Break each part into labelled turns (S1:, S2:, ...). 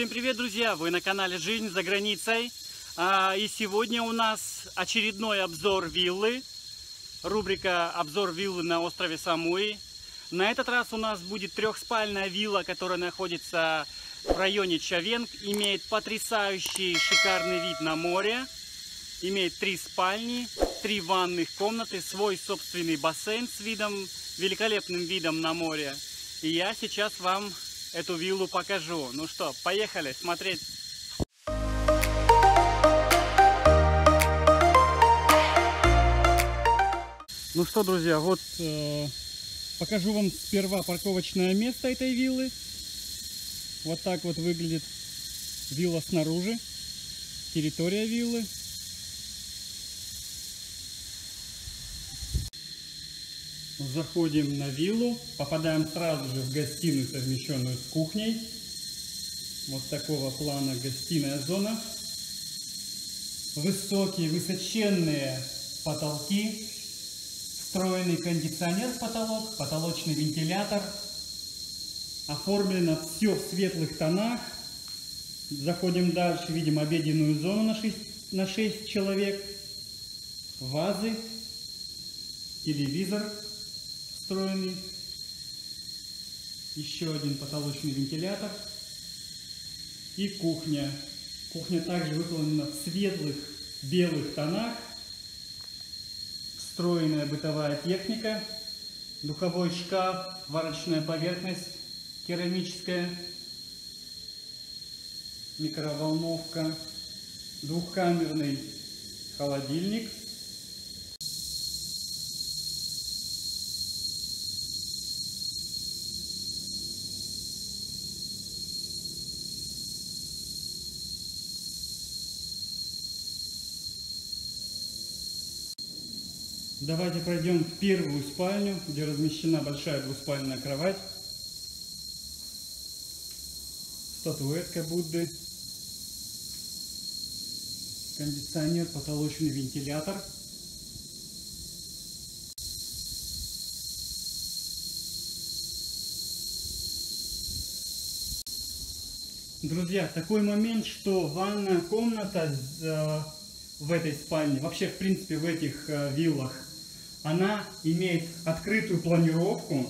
S1: Всем привет, друзья! Вы на канале Жизнь за границей. А, и сегодня у нас очередной обзор виллы. Рубрика обзор виллы на острове Самуи. На этот раз у нас будет трехспальная вилла, которая находится в районе Чавенг. Имеет потрясающий шикарный вид на море. Имеет три спальни, три ванных комнаты, свой собственный бассейн с видом, великолепным видом на море. И я сейчас вам эту виллу покажу. Ну что, поехали смотреть. Ну что, друзья, вот э, покажу вам сперва парковочное место этой виллы. Вот так вот выглядит вилла снаружи, территория виллы. Заходим на виллу, попадаем сразу же в гостиную, совмещенную с кухней. Вот такого плана гостиная зона. Высокие, высоченные потолки, встроенный кондиционер в потолок, потолочный вентилятор. Оформлено все в светлых тонах. Заходим дальше, видим обеденную зону на 6, на 6 человек. Вазы, телевизор встроенный. Еще один потолочный вентилятор. И кухня. Кухня также выполнена в светлых белых тонах. Встроенная бытовая техника. Духовой шкаф, варочная поверхность керамическая. Микроволновка. Двухкамерный холодильник Давайте пройдем в первую спальню, где размещена большая двуспальная кровать. Статуэтка Будды. Кондиционер, потолочный вентилятор. Друзья, такой момент, что ванная комната э, в этой спальне, вообще в принципе в этих э, виллах, она имеет открытую планировку,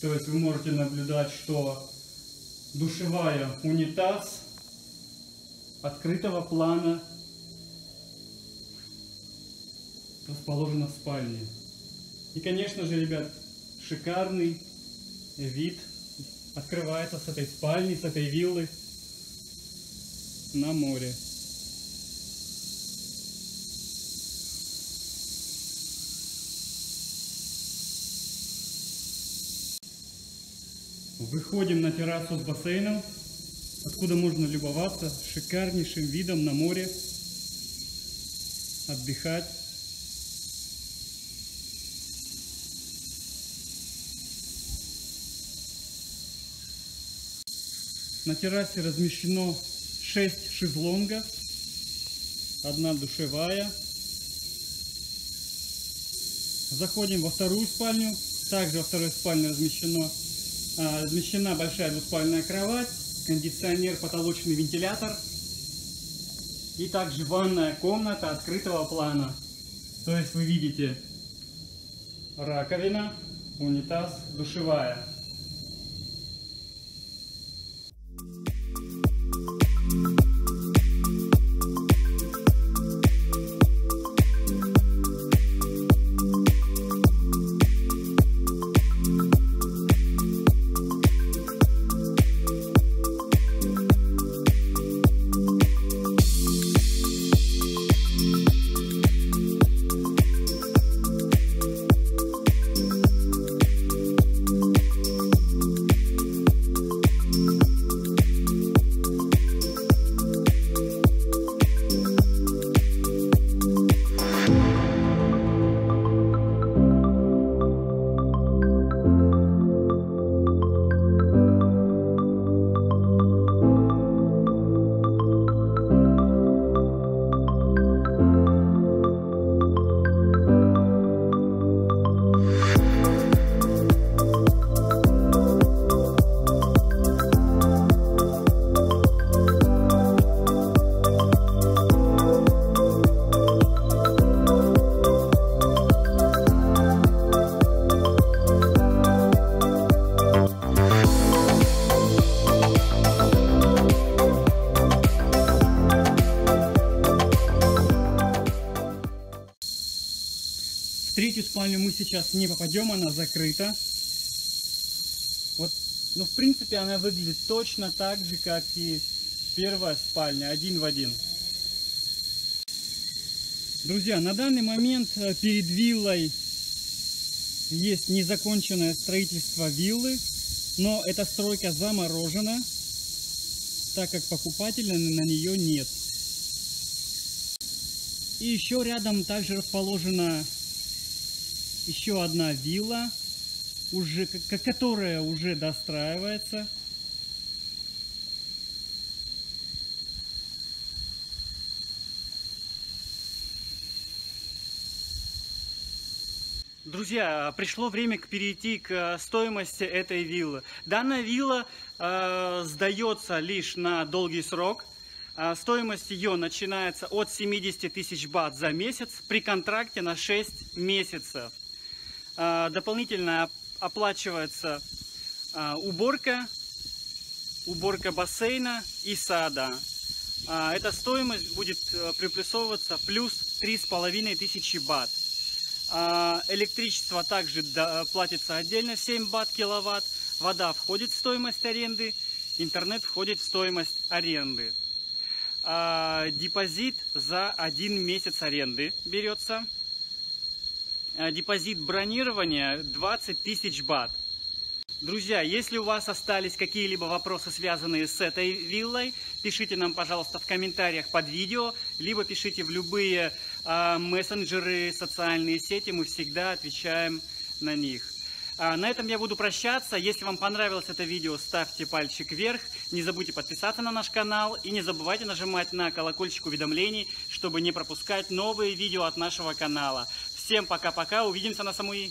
S1: то есть вы можете наблюдать, что душевая унитаз открытого плана расположена в спальне. И, конечно же, ребят, шикарный вид открывается с этой спальни, с этой виллы на море. Выходим на террасу с бассейном, откуда можно любоваться шикарнейшим видом на море, отдыхать. На террасе размещено 6 шезлонгов, одна душевая. Заходим во вторую спальню. Также во второй спальне размещено размещена большая двуспальная кровать, кондиционер, потолочный вентилятор и также ванная комната открытого плана. То есть вы видите раковина, унитаз, душевая. Следующую спальню мы сейчас не попадем, она закрыта. Вот, ну, в принципе, она выглядит точно так же, как и первая спальня, один в один. Друзья, на данный момент э, перед виллой есть незаконченное строительство виллы, но эта стройка заморожена, так как покупателя на нее нет. И еще рядом также расположена еще одна вилла, уже, которая уже достраивается. Друзья, пришло время перейти к э, стоимости этой виллы. Данная вилла э, сдается лишь на долгий срок. Э, стоимость ее начинается от 70 тысяч бат за месяц при контракте на 6 месяцев. Э, дополнительно оплачивается э, уборка, уборка бассейна и сада. Э, эта стоимость будет э, приплюсовываться плюс 3500 бат. А, электричество также платится отдельно 7 бат киловатт. Вода входит в стоимость аренды. Интернет входит в стоимость аренды. А, депозит за один месяц аренды берется. А, депозит бронирования 20 тысяч бат. Друзья, если у вас остались какие-либо вопросы, связанные с этой виллой, пишите нам, пожалуйста, в комментариях под видео, либо пишите в любые э, мессенджеры, социальные сети, мы всегда отвечаем на них. А, на этом я буду прощаться. Если вам понравилось это видео, ставьте пальчик вверх. Не забудьте подписаться на наш канал и не забывайте нажимать на колокольчик уведомлений, чтобы не пропускать новые видео от нашего канала. Всем пока-пока, увидимся на Самуи.